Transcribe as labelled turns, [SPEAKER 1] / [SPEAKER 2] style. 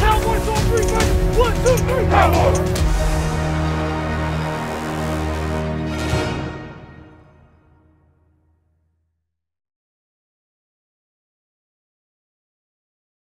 [SPEAKER 1] Cowboys